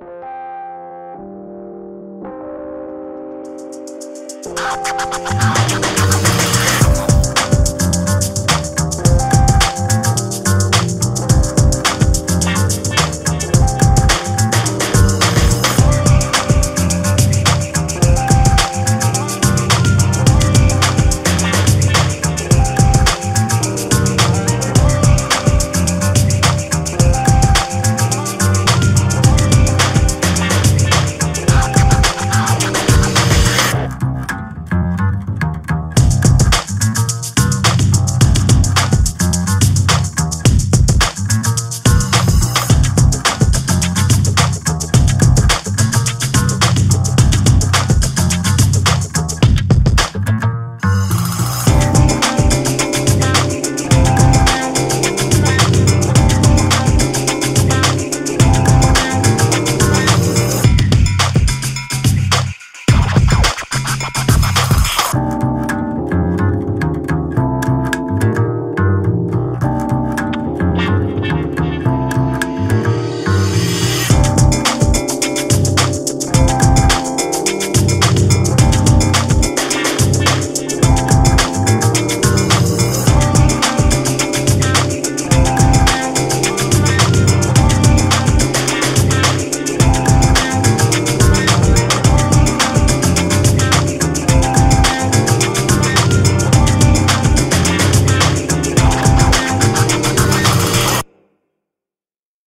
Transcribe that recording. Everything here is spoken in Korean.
아